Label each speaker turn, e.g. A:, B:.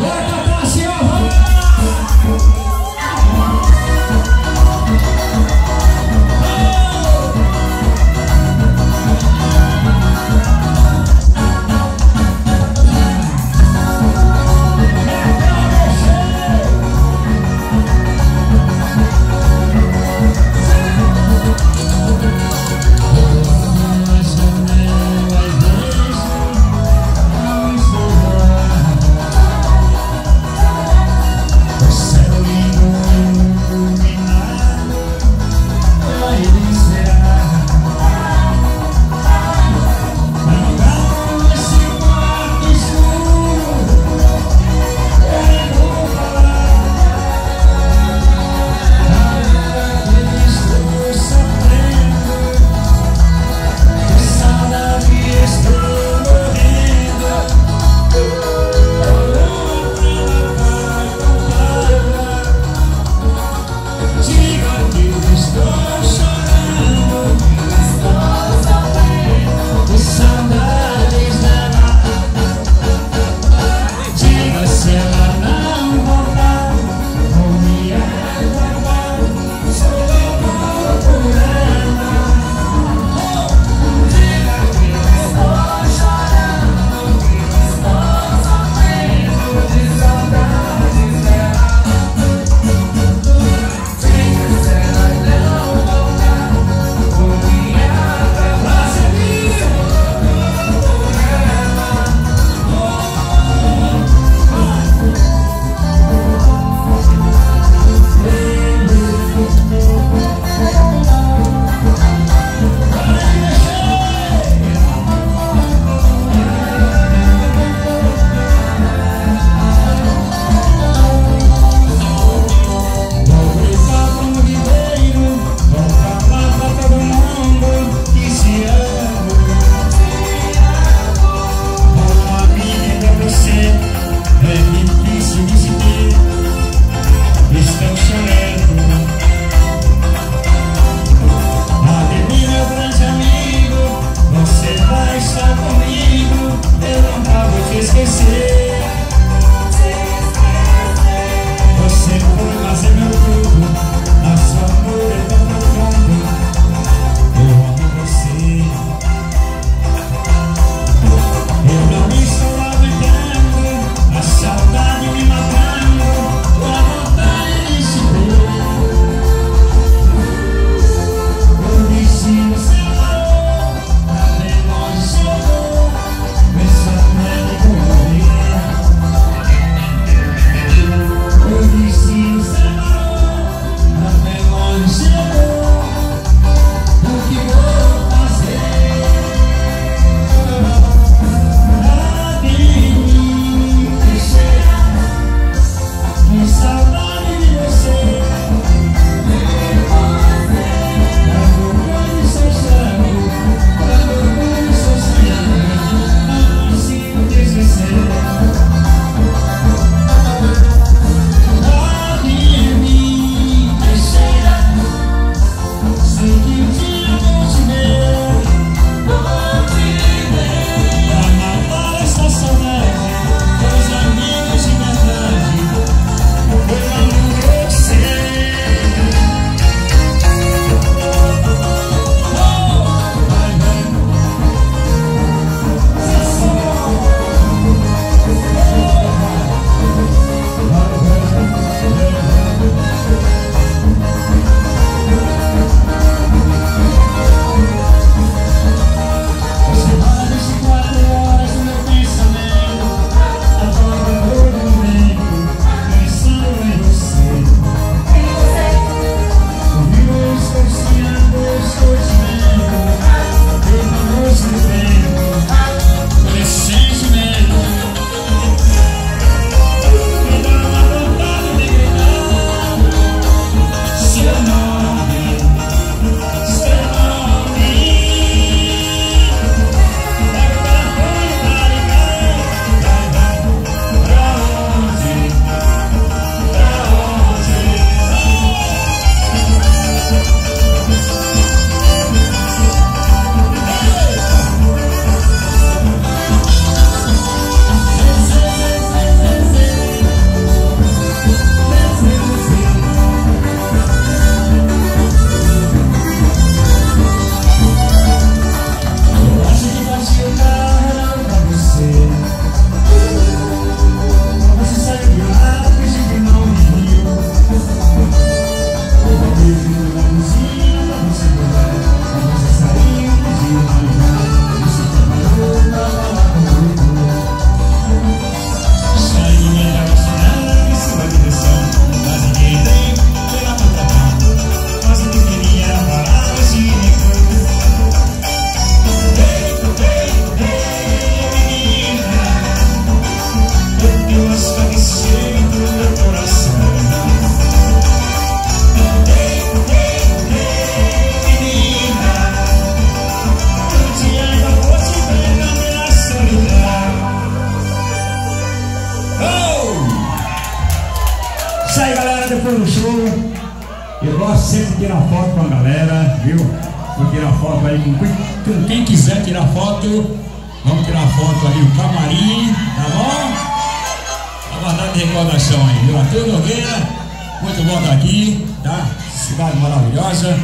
A: Yeah. Gosto sempre de tirar foto com a galera, viu? Vou tirar foto aí com, com quem quiser tirar foto. Vamos tirar foto ali no camarim, tá bom? Pra guardar de recordação aí, viu? Arthur Nogueira, muito bom estar aqui, tá? Cidade maravilhosa.